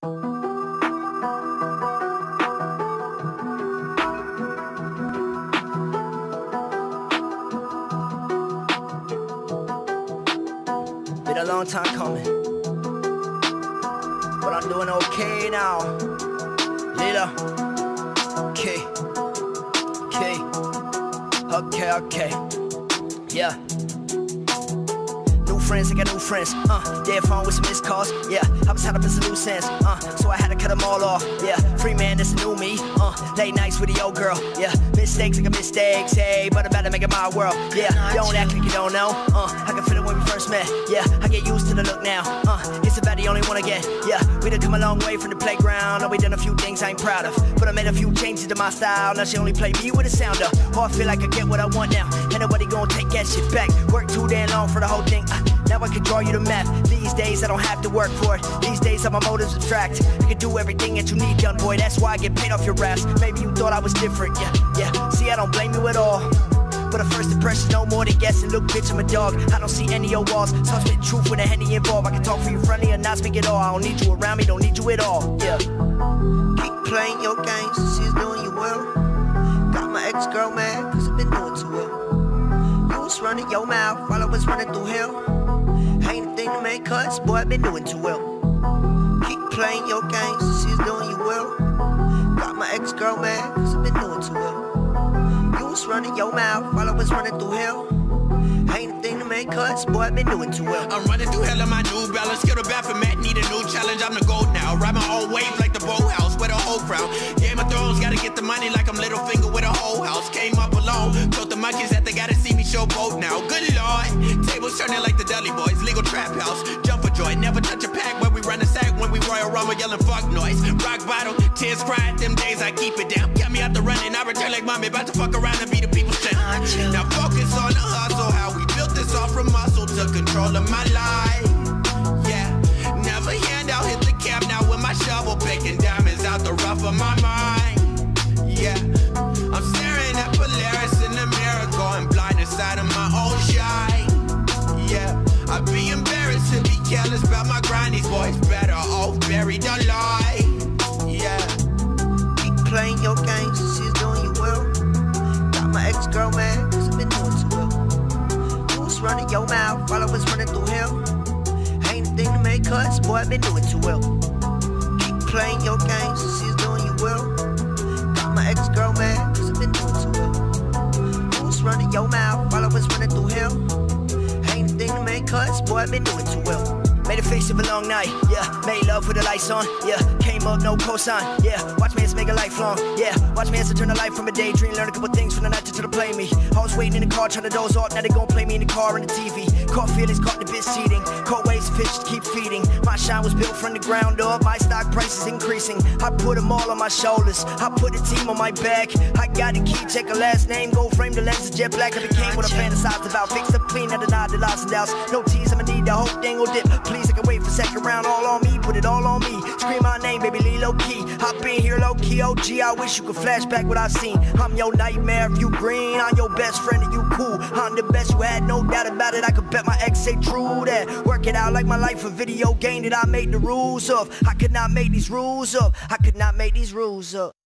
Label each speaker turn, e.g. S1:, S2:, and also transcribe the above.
S1: Been a long time coming. But I'm doing okay now. Lila. Okay. Okay. Okay, okay. Yeah friends, I got new friends. Uh, dead phone with some missed calls. Yeah, I was tied up in some loose ends. Uh, so I had cut them all off. Yeah, free man, this new me. Uh, late nights with the old girl. Yeah, mistakes like a mistakes. Hey, but I'm about to make it my world. Yeah, don't act like you don't know. Uh, I can feel it when we first met. Yeah, I get used to the look now. Uh, it's about the only one again. Yeah, we done come a long way from the playground. And we done a few things I ain't proud of. But I made a few changes to my style. Now she only play me with a sounder. Oh, I feel like I get what I want now. Ain't nobody gonna take that shit back. Work too damn long for the whole thing. Uh, now I can draw you the map. These days I don't have to work for it. These days all my motives abstract. I can do everything that you need done, boy. That's why I get paid off your raps. Maybe you thought I was different, yeah, yeah. See, I don't blame you at all. But a first impression, no more than guessing. Look, bitch, I'm a dog. I don't see any of your walls. So I spit truth with a henny involved. I can talk for you friendly or not speak at all. I don't need you around me, don't need you at all. Yeah.
S2: Keep playing your games, she's doing you well. Got my ex girl mad, cause I've been doing too well. You was running your mouth while I was running through hell. Ain't a thing to make cuts, boy, I've been doing too well. Keep playing your games, she's doing you well. Got my ex girl mad, cause I've been doing too well. You was running your mouth while I was running through hell. Ain't a thing to make cuts, boy, I've been doing too well.
S3: I'm running through hell in my new balance. Get a Matt, need a new challenge. I'm the gold now. Ride my own wave like the boathouse with a whole crowd. Game of Thrones, gotta get the money like I'm Littlefinger with a whole house. Came up alone, told the monkeys that they gotta see me show boat now. Good lord, tables turning like the Dudley Boyz legal trap house. Jump for joy, never touch a pack when we run a sack. When we Royal Rumble, yelling fuck noise. Rock bottom, tears cried. Them days I keep it down. Got me out the running, I return like mommy, about to fuck around and be the people's champ. Now focus on the hustle, how we built this off from muscle to control of my life. Yeah, never hand out, hit the cap now with my shovel, picking diamonds out the rough of my mind. My grind. These boys better oh, off buried alive. Yeah.
S2: Keep playing your games, she's doing you well. Got my ex girl mad, cause I've been doing too well. Was running your mouth while I was running through hell. Ain't a thing to make cuts, boy, I've been doing too well. Keep playing your games, she's doing you well. Got my ex girl mad, cause I've been doing too well. Was running your mouth while I was running through hell Ain't a thing to make cuts, boy, I've been doing too well.
S1: A face of a long night, yeah. Made love with the lights on, yeah. Came up, no cosign, yeah. Watch me make a lifelong, yeah. Watch me turn a life from a daydream. Learn a couple play me. I was waiting in the car, trying to doze off. Now they gon' play me in the car and the TV. Caught feelings, caught the bitch seating. Caught waves, fish to keep feeding. My shine was built from the ground up. My stock price is increasing. I put them all on my shoulders. I put the team on my back. I got a key, check a last name. Gold frame, the lenses jet black. I became what I fantasized about. Fix up clean, and deny the lots and doubts. No tease, I'ma need the whole thing will dip. Please, I can wait for second round. all low key. Hop in here low key, OG. I wish you could flashback what I've seen. I'm your nightmare if you green. I'm your best friend if you cool. I'm the best you had, no doubt about it. I could bet my ex say true that. Work it out like my life a video game that I made the rules of. I could not make these rules up. I could not make these rules up.